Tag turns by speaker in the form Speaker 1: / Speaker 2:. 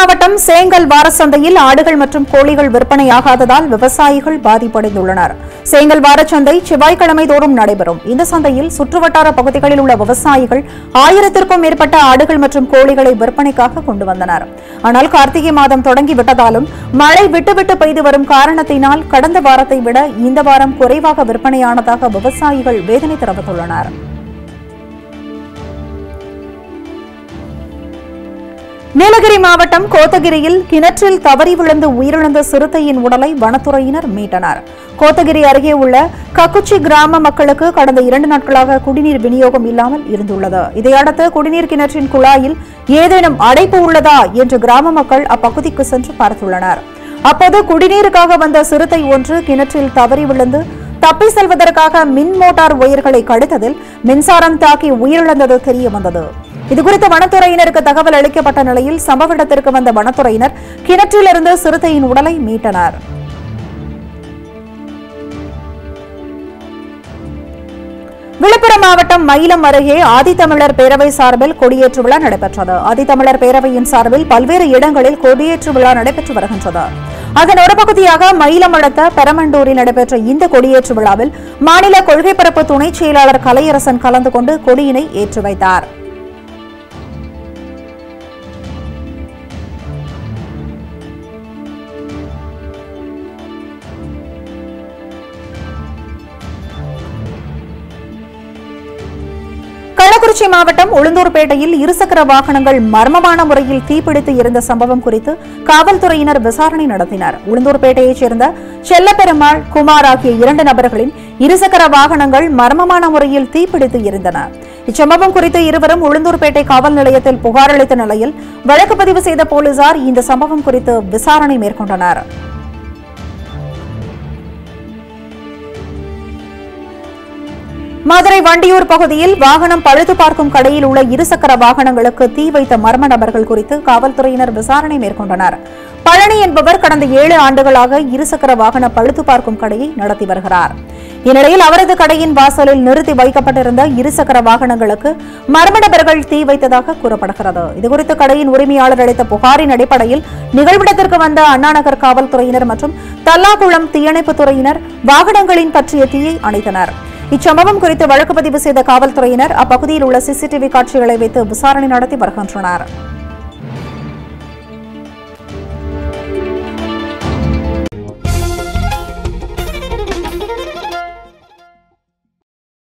Speaker 1: மாவட்டம் சேங்கல் வாரச்சந்தையில் ஆடுகள் மற்றும் கோழிகள் விற்பனையாகாததால் விவசாயிகள் பாதிப்படைந்துள்ளனர். சேங்கல் வாரச்சந்தை செவ்வாய்க்கிழமை தோறும் நடைபெறும். இந்த சந்தையில் சுற்றுவட்டார பகுதிகளில் உள்ள விவசாயிகள் ஆயிரத்திற்கும் மேற்பட்ட ஆடுகள் மற்றும் கோழிகளை விற்பனைக்காக கொண்டு வந்தனர். ஆனால் கார்த்திகை மாதம் தொடங்கிவிட்டதாலும் மழை விட்டுவிட்டு பெய்து வரும் காரணத்தினால் கடந்த வாரத்தை விட இந்த வாரம் குறைவாக விற்பனையானதாக விவசாயிகள் வேதனை தெரிவித்துள்ளனா் நீலகிரி மாவட்டம் கோத்தகிரியில் கிணற்றில் தவறி விழுந்து உயிரிழந்த சிறுத்தையின் உடலை வனத்துறையினர் மீட்டனர். கோத்தகிரி அருகே உள்ள கக்குச்சி கிராம மக்களுக்கு கடந்த இரண்டு நாட்களாக குடிநீர் விநியோகம் இல்லாமல் இருந்துள்ளது. இதையடுத்து குடிநீர் கிணற்றின் குழாயில் ஏதேனும் அடைப்பு உள்ளதா என்று கிராம மக்கள் அப்பகுதிக்கு சென்று பார்த்துள்ளனர். அப்போது குடிநீருக்காக வந்த சிறுத்தை ஒன்று கிணற்றில் தவறி விழுந்து தப்பி செல்வதற்காக மின் மோட்டார் ஒயர்களை கடித்ததில் மின்சாரம் தாக்கி உயிரிழந்தது தெரிய வந்தது இதுகுறித்து வனத்துறையினருக்கு தகவல் அளிக்கப்பட்ட நிலையில் சம்பவ இடத்திற்கு வந்த வனத்துறையினர் கிணற்றிலிருந்து சிறுத்தையின் உடலை மீட்டனர். விழுப்புரம் மாவட்டம் மயிலம் அருகே ஆதித்தமிழர் பேரவை சார்பில் கொடியேற்று விழா நடைபெற்றது. ஆதித்தமிழர் பேரவையின் சார்பில் பல்வேறு இடங்களில் கொடியேற்று விழா நடைபெற்று வருகின்றது. அதன் ஒரு பகுதியாக மயிலம் அடுத்த பெரமண்டூரில் நடைபெற்ற இந்த கொடியேற்று விழாவில் மாநில கொள்கை பரப்பு துணைச் செயலாளர் கலையரசன் கலந்து கொண்டு கொடியினை ஏற்றி வைத்தார். திருச்சி மாவட்டம் உளுந்தூர்பேட்டையில் இருசக்கர வாகனங்கள் மர்மமான முறையில் தீப்பிடித்து இருந்த சம்பவம் குறித்து காவல்துறையினர் விசாரணை நடத்தினர். உளுந்தூர்பேட்டையைச் சேர்ந்த செல்லப்பெருமாள் குமார் ஆகிய இரண்டு நபர்களின் இருசக்கர வாகனங்கள் மர்மமான முறையில் தீப்பிடித்து இருந்தன இச்சம்பவம் குறித்து இருவரும் உளுந்தூர்பேட்டை காவல் நிலையத்தில் புகார் அளித்த நிலையில் வழக்கு பதிவு செய்த போலீசார் இந்த சம்பவம் குறித்து விசாரணை மேற்கொண்டனர். மதுரை வண்டியூர் பகுதியில் வாகனம் பழுது பார்க்கும் கடையில் உள்ள இருசக்கர வாகனங்களுக்கு தீ வைத்த மர்ம நபர்கள் குறித்து காவல்துறையினர் விசாரணை மேற்கொண்டனர். பழனி என்பவர் கடந்த ஏழு ஆண்டுகளாக இருசக்கர வாகன பழுது பார்க்கும் கடையை நடத்தி வருகிறார். இந்நிலையில் அவரது கடையின் வாசலில் நிறுத்தி வைக்கப்பட்டிருந்த இருசக்கர வாகனங்களுக்கு மர்ம நபர்கள் தீ வைத்ததாக கூறப்படுகிறது. இதுகுறித்து கடையின் உரிமையாளர் அளித்த புகாரின் அடிப்படையில் நிகழ்விடத்திற்கு வந்த அண்ணாநகர் காவல்துறையினர் மற்றும் தல்லாகுளம் தீயணைப்புத் துறையினர் வாகனங்களின் பற்றிய தீயை அணைத்தனர். இச்சம்பவம் குறித்து வழக்கு பதிவு செய்த காவல்துறையினர் அப்பகுதியில் உள்ள சிசிடிவி காட்சிகளை வைத்து விசாரணை நடத்தி வருகின்றனர்.